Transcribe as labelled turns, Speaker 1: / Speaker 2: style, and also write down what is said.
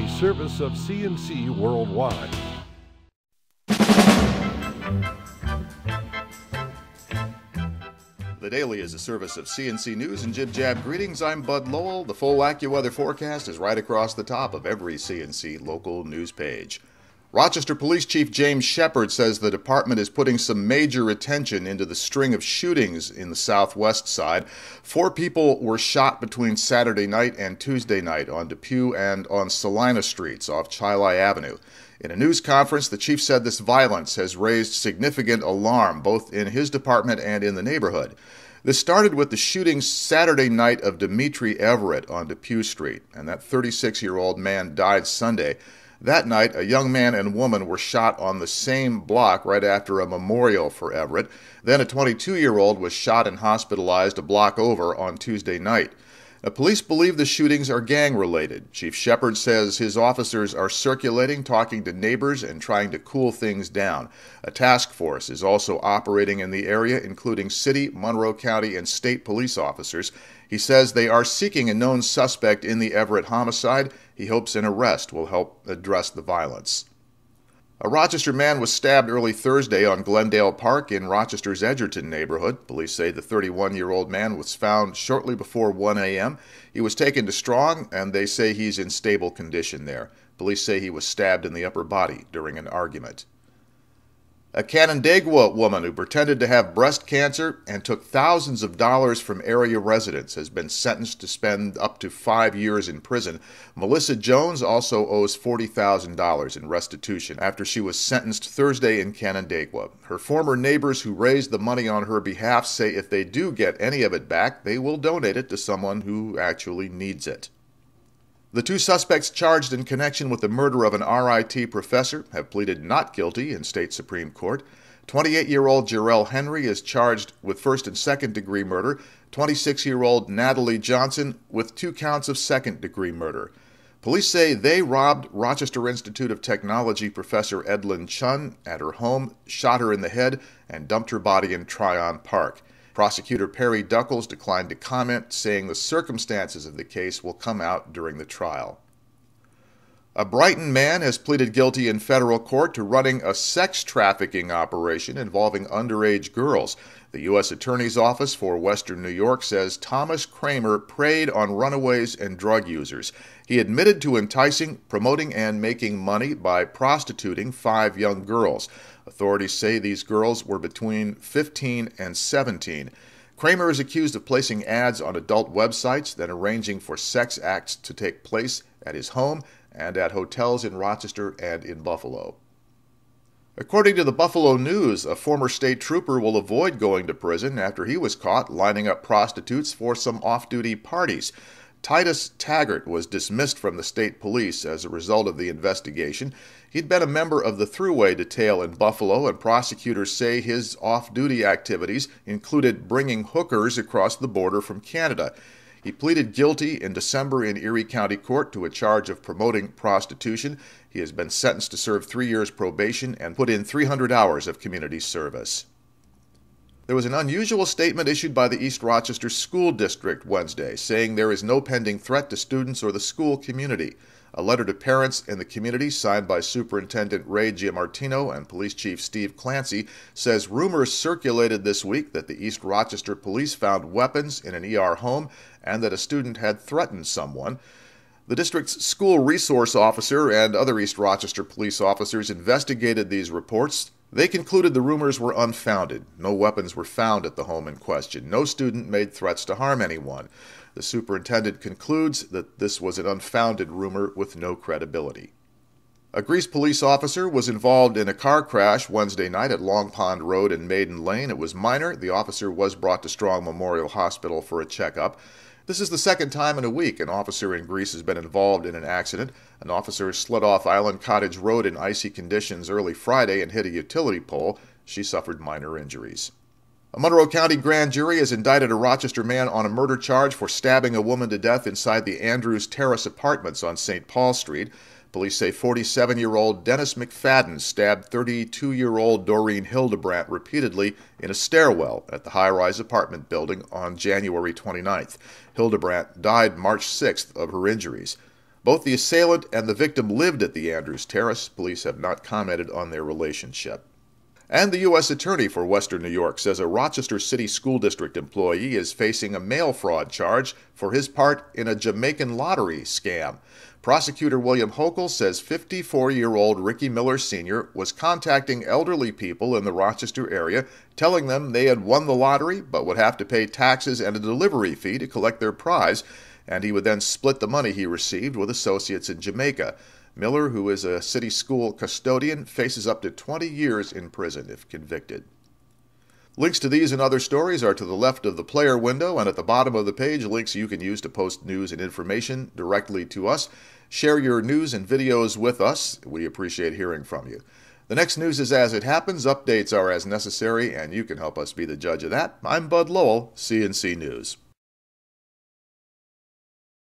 Speaker 1: a service of CNC Worldwide.
Speaker 2: The Daily is a service of CNC News and Jib Jab Greetings. I'm Bud Lowell. The full AccuWeather forecast is right across the top of every CNC local news page. Rochester Police Chief James Sheppard says the department is putting some major attention into the string of shootings in the southwest side. Four people were shot between Saturday night and Tuesday night on Depew and on Salina Streets off Chili Avenue. In a news conference, the chief said this violence has raised significant alarm both in his department and in the neighborhood. This started with the shooting Saturday night of Dimitri Everett on Depew Street, and that 36 year old man died Sunday. That night, a young man and woman were shot on the same block right after a memorial for Everett. Then a 22 year old was shot and hospitalized a block over on Tuesday night. Now, police believe the shootings are gang related. Chief Sheppard says his officers are circulating, talking to neighbors, and trying to cool things down. A task force is also operating in the area, including city, Monroe County, and state police officers. He says they are seeking a known suspect in the Everett homicide. He hopes an arrest will help address the violence. A Rochester man was stabbed early Thursday on Glendale Park in Rochester's Edgerton neighborhood. Police say the 31 year old man was found shortly before 1 a.m. He was taken to Strong, and they say he's in stable condition there. Police say he was stabbed in the upper body during an argument. A Canandaigua woman who pretended to have breast cancer and took thousands of dollars from area residents has been sentenced to spend up to five years in prison. Melissa Jones also owes $40,000 in restitution after she was sentenced Thursday in Canandaigua. Her former neighbors who raised the money on her behalf say if they do get any of it back, they will donate it to someone who actually needs it. The two suspects charged in connection with the murder of an RIT professor have pleaded not guilty in state Supreme Court. 28 year old Jarrell Henry is charged with first and second degree murder, 26 year old Natalie Johnson with two counts of second degree murder. Police say they robbed Rochester Institute of Technology professor Edlin Chun at her home, shot her in the head, and dumped her body in Tryon Park. Prosecutor Perry Duckles declined to comment, saying the circumstances of the case will come out during the trial. A Brighton man has pleaded guilty in federal court to running a sex trafficking operation involving underage girls. The U.S. Attorney's Office for Western New York says Thomas Kramer preyed on runaways and drug users. He admitted to enticing, promoting, and making money by prostituting five young girls. Authorities say these girls were between 15 and 17. Kramer is accused of placing ads on adult websites, then arranging for sex acts to take place at his home and at hotels in Rochester and in Buffalo. According to the Buffalo News, a former state trooper will avoid going to prison after he was caught lining up prostitutes for some off duty parties. Titus Taggart was dismissed from the state police as a result of the investigation. He'd been a member of the Thruway detail in Buffalo, and prosecutors say his off duty activities included bringing hookers across the border from Canada. He pleaded guilty in December in Erie County Court to a charge of promoting prostitution. He has been sentenced to serve three years probation and put in 300 hours of community service. There was an unusual statement issued by the East Rochester School District Wednesday saying there is no pending threat to students or the school community. A letter to parents in the community, signed by Superintendent Ray Giamartino and Police Chief Steve Clancy, says rumors circulated this week that the East Rochester police found weapons in an ER home and that a student had threatened someone. The district's school resource officer and other East Rochester police officers investigated these reports. They concluded the rumors were unfounded. No weapons were found at the home in question. No student made threats to harm anyone. The superintendent concludes that this was an unfounded rumor with no credibility. A Greece police officer was involved in a car crash Wednesday night at Long Pond Road and Maiden Lane. It was minor. The officer was brought to Strong Memorial Hospital for a checkup. This is the second time in a week an officer in Greece has been involved in an accident. An officer slid off Island Cottage Road in icy conditions early Friday and hit a utility pole. She suffered minor injuries. A Monroe County grand jury has indicted a Rochester man on a murder charge for stabbing a woman to death inside the Andrews Terrace apartments on St. Paul Street. Police say 47 year old Dennis McFadden stabbed 32 year old Doreen Hildebrandt repeatedly in a stairwell at the high rise apartment building on January 29th. Hildebrandt died March 6th of her injuries. Both the assailant and the victim lived at the Andrews Terrace. Police have not commented on their relationship. And the U.S. Attorney for Western New York says a Rochester City School District employee is facing a mail fraud charge for his part in a Jamaican lottery scam. Prosecutor William Hochul says 54 year old Ricky Miller Sr. was contacting elderly people in the Rochester area, telling them they had won the lottery but would have to pay taxes and a delivery fee to collect their prize, and he would then split the money he received with associates in Jamaica. Miller, who is a city school custodian, faces up to 20 years in prison if convicted. Links to these and other stories are to the left of the player window, and at the bottom of the page, links you can use to post news and information directly to us. Share your news and videos with us. We appreciate hearing from you. The next news is as it happens, updates are as necessary, and you can help us be the judge of that. I'm Bud Lowell, CNC News.